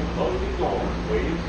close the closing doors, please.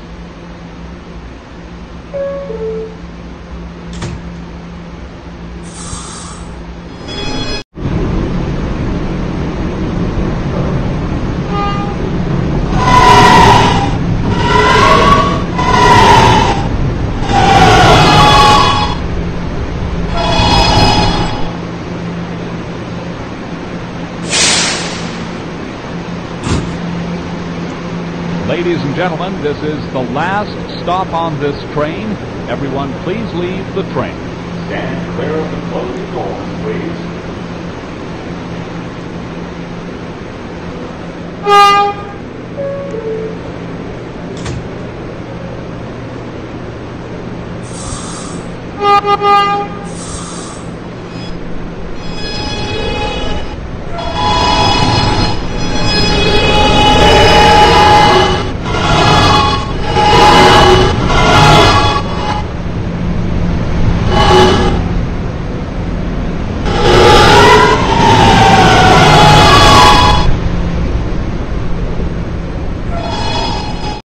And gentlemen, this is the last stop on this train. Everyone, please leave the train. Stand clear of the closing doors, please. Thank